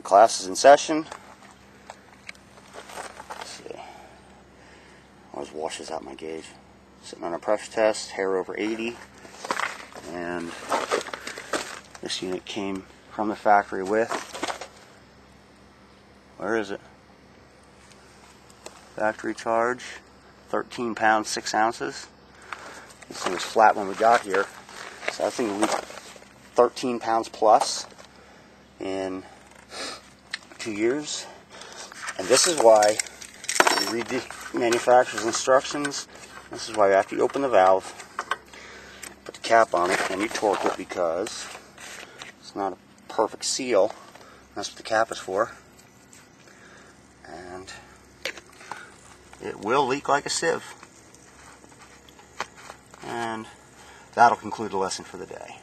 The class is in session. Let's see. Always washes out my gauge. Sitting on a pressure test, hair over 80. And this unit came from the factory with. Where is it? Factory charge, 13 pounds, 6 ounces. This thing was flat when we got here. So I think we 13 pounds plus in two years. And this is why you read the manufacturer's instructions. This is why after you open the valve, put the cap on it, and you torque it because it's not a perfect seal. That's what the cap is for. And it will leak like a sieve. And that'll conclude the lesson for the day.